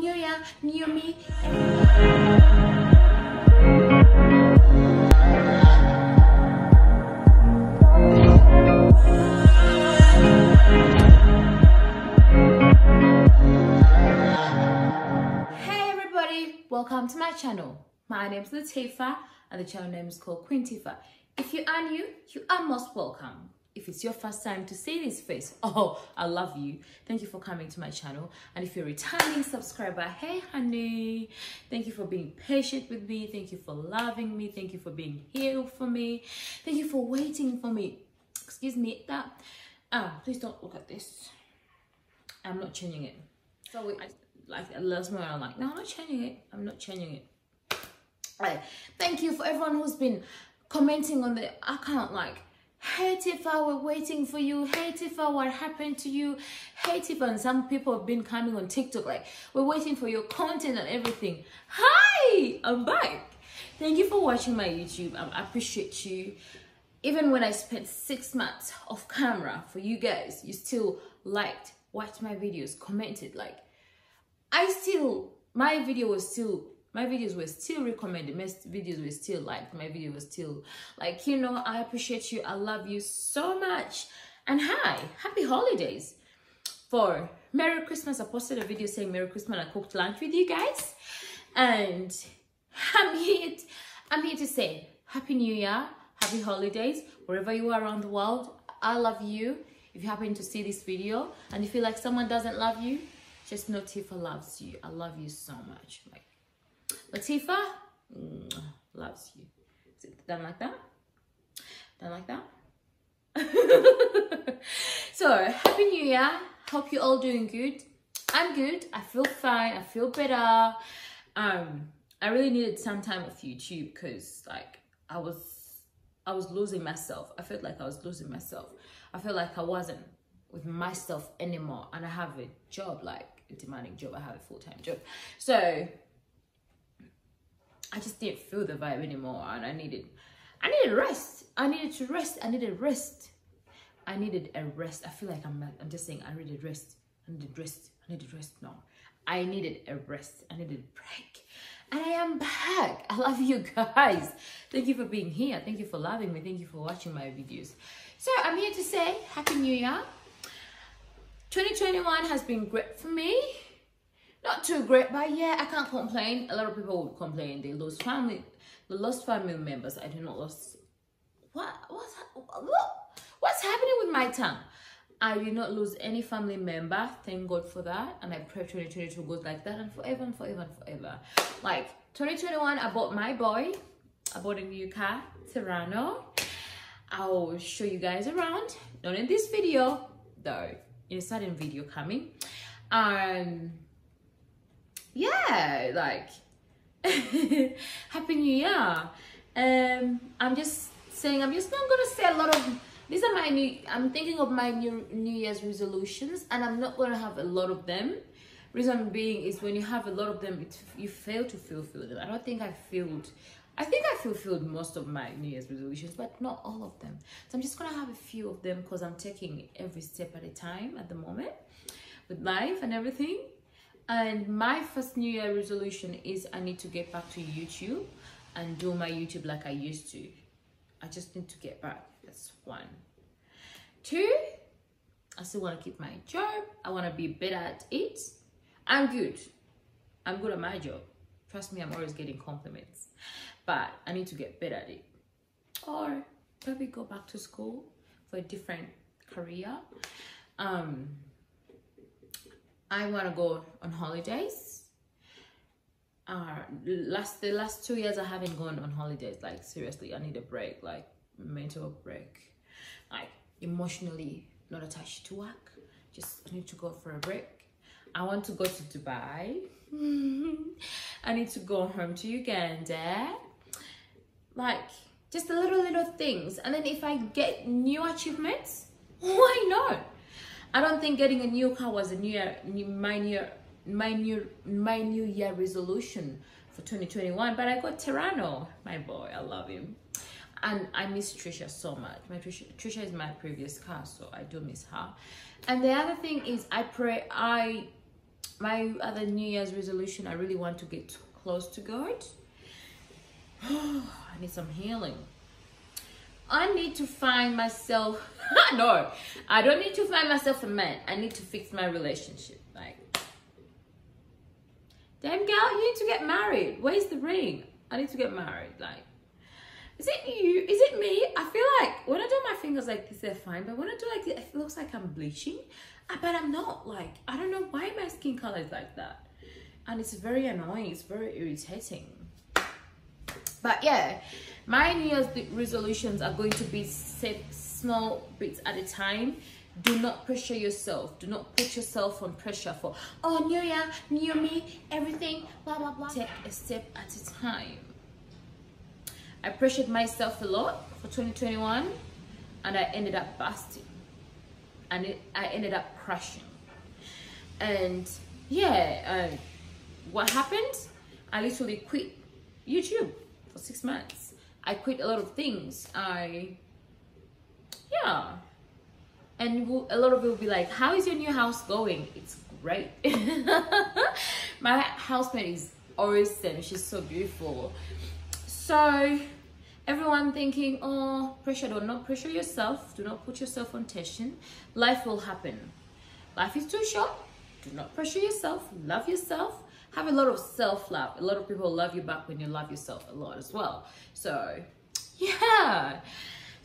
new year, new me. Hey everybody, welcome to my channel. My name is Latifah and the channel name is called KqinTifah. If you are new, you are most welcome. If it's your first time to see this face, oh, I love you. Thank you for coming to my channel. And if you're a returning subscriber, hey honey, thank you for being patient with me. Thank you for loving me. Thank you for being here for me. Thank you for waiting for me. Excuse me, that, ah, please don't look at this. I'm not changing it. So we, I, like last moment, I'm like, no, I'm not changing it. I'm not changing it. Right. Thank you for everyone who's been commenting on the account. Like, hey if I were waiting for you. hate if I what happened to you? hate Tifah, and some people have been coming on TikTok. Like, we're waiting for your content and everything. Hi, I'm back. Thank you for watching my YouTube. I appreciate you. Even when I spent six months off camera for you guys, you still liked, watched my videos, commented. Like, I still, my video was still, my videos were still recommended. My videos were still liked. My video was still like, you know, I appreciate you. I love you so much. And hi, happy holidays. For Merry Christmas, I posted a video saying Merry Christmas. I cooked lunch with you guys. And I'm here, to, I'm here to say Happy New Year, Happy Holidays, wherever you are around the world. I love you. If you happen to see this video and you feel like someone doesn't love you, just know Tifah loves you. I love you so much. Like Latifah mm, loves you. Is it done like that? Done like that? so happy new year. Hope you're all doing good. I'm good. I feel fine. I feel better. Um, I really needed some time off YouTube because like I was I was losing myself. I felt like I was losing myself. I felt like I wasn't with myself anymore and I have a job like a demanding job I have a full-time job so I just didn't feel the vibe anymore and I needed I needed rest I needed to rest I needed rest I needed a rest I feel like I'm I'm just saying I needed rest I needed rest I needed rest no I needed a rest I needed a break and I am back. I love you guys. Thank you for being here. Thank you for loving me. Thank you for watching my videos. So I'm here to say Happy New Year. 2021 has been great for me. Not too great, but yeah, I can't complain. A lot of people would complain. They lost family, they lost family members. I do not lost. What? What's, what, what's happening with my tongue? I did not lose any family member. Thank God for that. And I pray 2022 goes like that and forever and forever and forever. Like 2021, I bought my boy. I bought a new car, Terrano. I'll show you guys around. Not in this video, though. In a certain video coming. Um, yeah, like, Happy New Year. Um, I'm just saying, I'm just not gonna say a lot of these are my new i'm thinking of my new new year's resolutions and i'm not going to have a lot of them. Reason being is when you have a lot of them it, you fail to fulfill them i don't think i filled i think i fulfilled most of my new year's resolutions but not all of them. So i'm just gonna have a few of them because i'm taking every step at a time at the moment with life and everything and my first new year resolution is i need to get back to youtube and do my youtube like i used to i just need to get back that's one. Two, I still want to keep my job. I want to be better at it. I'm good. I'm good at my job. Trust me, I'm always getting compliments. But I need to get better at it. Or maybe go back to school for a different career. Um, I want to go on holidays. Uh, last the last two years I haven't gone on holidays. Like seriously, I need a break. Like mental break like emotionally not attached to work just need to go for a break I want to go to Dubai I need to go home to Uganda like just the little little things and then if I get new achievements why not I don't think getting a new car was a new year my new my new my new year resolution for 2021 but I got Terrano my boy I love him and I miss Trisha so much. My Trisha, Trisha is my previous car, so I do miss her. And the other thing is, I pray I my other New Year's resolution, I really want to get close to God. I need some healing. I need to find myself. no, I don't need to find myself a man. I need to fix my relationship. Like, damn girl, you need to get married. Where's the ring? I need to get married. Like, is it you? Is it me? I feel like when I do my fingers like this, they're fine. But when I do like this, it looks like I'm bleaching. Uh, but I'm not. Like, I don't know why my skin color is like that. And it's very annoying. It's very irritating. But yeah, my New Year's resolutions are going to be small bits at a time. Do not pressure yourself. Do not put yourself on pressure for, oh, New Year, new me, everything, blah, blah, blah. Take a step at a time. I pressured myself a lot for 2021 and I ended up busting and it, I ended up crashing. And yeah, uh, what happened? I literally quit YouTube for six months. I quit a lot of things. I, yeah. And a lot of it will be like, how is your new house going? It's great. My housemate is awesome. She's so beautiful. So everyone thinking, oh, pressure, do not pressure yourself. Do not put yourself on tension. Life will happen. Life is too short. Do not pressure yourself. Love yourself have a lot of self-love a lot of people love you back when you love yourself a lot as well so yeah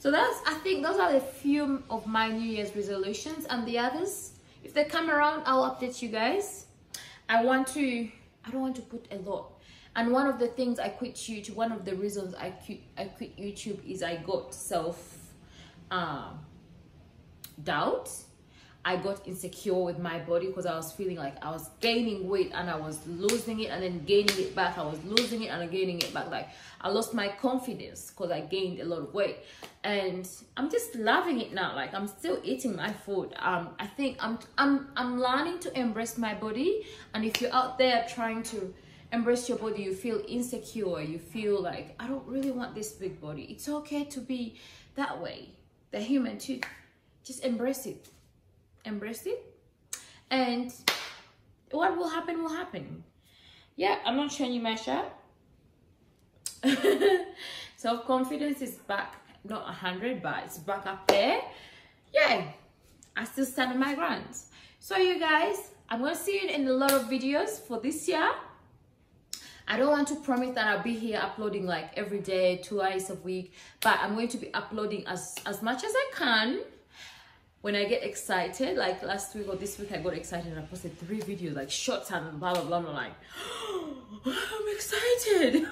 so that's i think those are the few of my new year's resolutions. And the others if they come around i'll update you guys. I want to i don't want to put a lot. And one of the things i quit youtube one of the reasons i quit i quit youtube is i got self uh, doubt I got insecure with my body because I was feeling like I was gaining weight and I was losing it and then gaining it back. I was losing it and gaining it back. Like I lost my confidence because I gained a lot of weight. And I'm just loving it now. Like I'm still eating my food. Um, I think I'm I'm I'm learning to embrace my body. And if you're out there trying to embrace your body, you feel insecure, you feel like I don't really want this big body. It's okay to be that way. The human too. Just embrace it embrace it. And what will happen will happen. Yeah i'm not showing you my shirt. Self-confidence is back not a 100 but it's back up there. Yeah i still stand on my ground so you guys i'm gonna see you in a lot of videos for this year. I don't want to promise that I'll be here uploading like every day, twice a week, but I'm going to be uploading as, as much as I can when I get excited, like last week or this week, I got excited and I posted three videos, like shots and blah, blah, blah. I'm like, oh, I'm excited.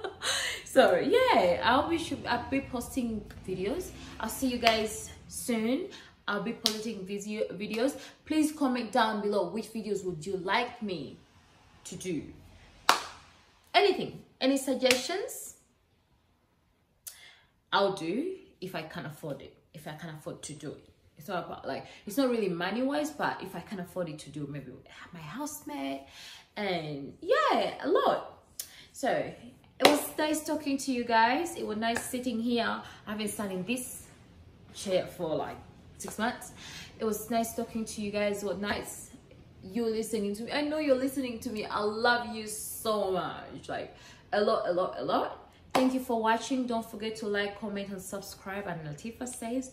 so yeah, I'll be, I'll be posting videos. I'll see you guys soon. I'll be posting video videos. Please comment down below which videos would you like me to do. Anything, any suggestions? I'll do if I can afford it, if I can afford to do it it's not about like it's not really money wise but if i can afford it to do maybe my housemate and yeah a lot. So it was nice talking to you guys. It was nice sitting here. I've been sat in this chair for like six months. It was nice talking to you guys. What nice you listening to me. I know you're listening to me. I love you so much. Like a lot a lot a lot. Thank you for watching. Don't forget to like comment and subscribe. And latifah says